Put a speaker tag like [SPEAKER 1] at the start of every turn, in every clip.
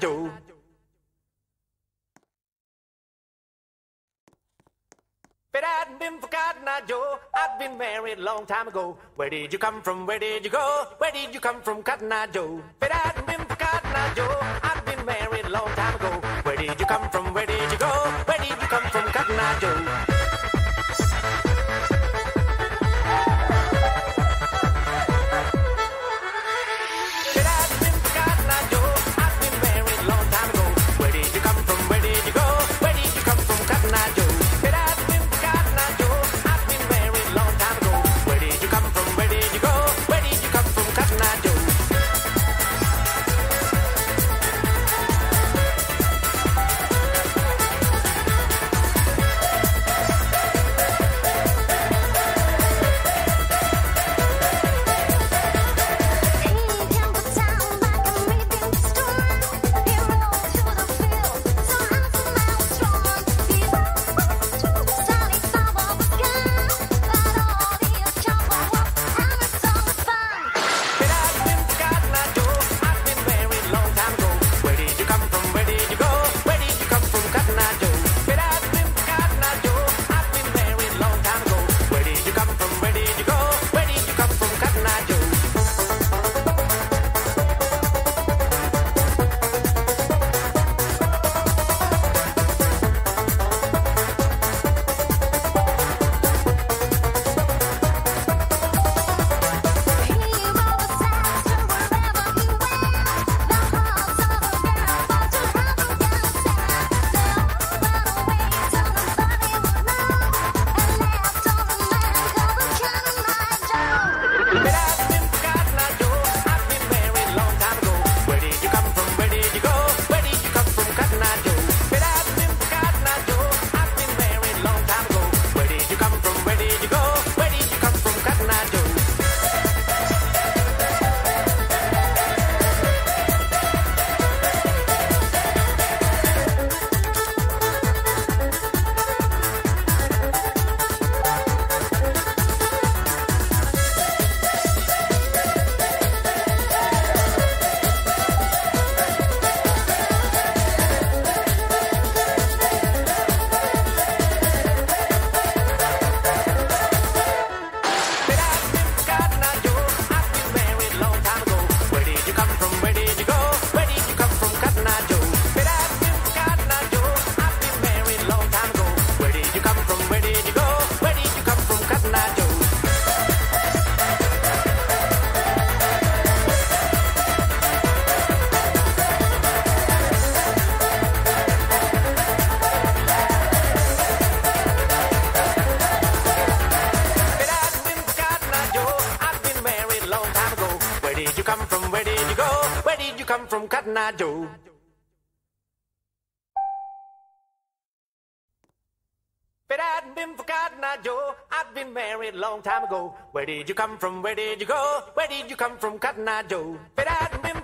[SPEAKER 1] Do. But I'd been forgotten, Eye Joe. I'd been married a long time ago. Where did you come from? Where did you go? Where did you come from, Cotton Eye Joe? But I'd been forgotten, Eye Joe. I'd been married a long time ago. Where did you come from? Where did you go? tornado. But I'd been forgotten, I do. I'd been married a long time ago. Where did you come from? Where did you go? Where did you come from, Cotton I do? But I'd been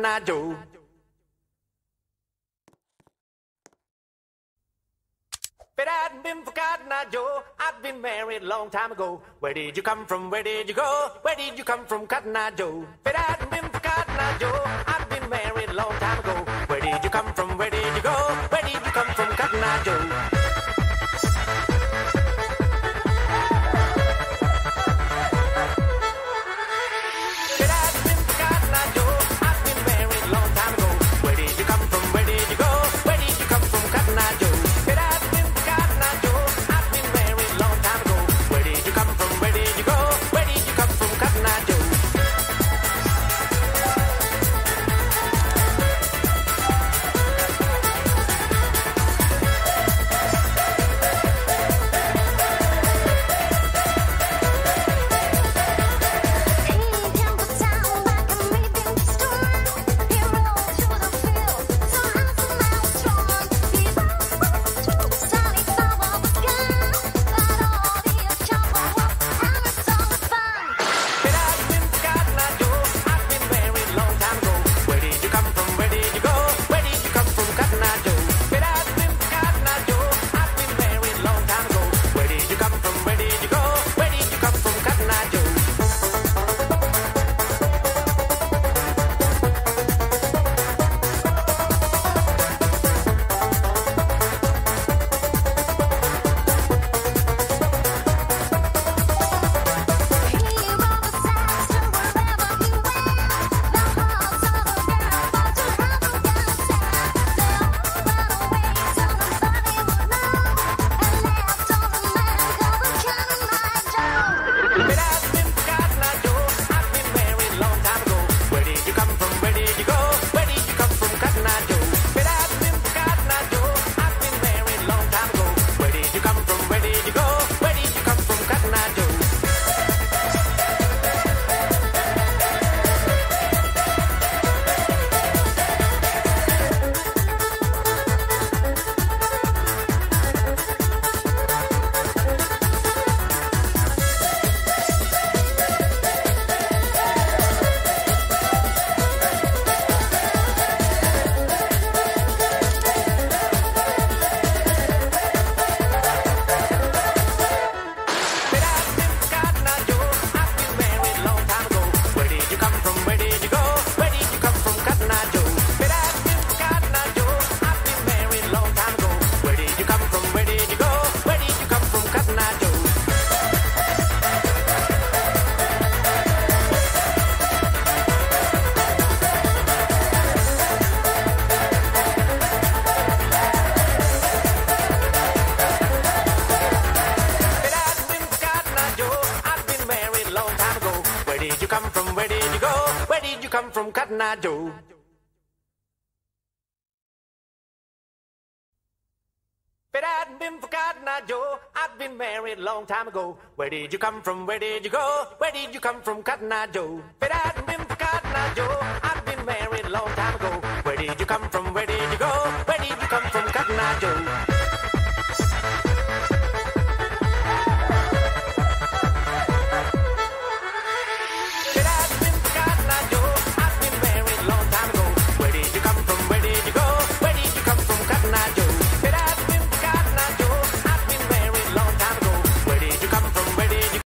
[SPEAKER 1] tornado. But I'd been for cotton-eyed Joe. I'd been married a long time ago. Where did you come from? Where did you go? Where did you come from, Cotton Eye Joe? But I'd been it hadn't been forgotten, Eye Joe, I'd been married a long time ago. Where did you come from? Where did you go? Where did you come from, Cotton Eye Joe? It hadn't been forgotten, Eye Joe, I'd been married a long time ago. Where did you come from?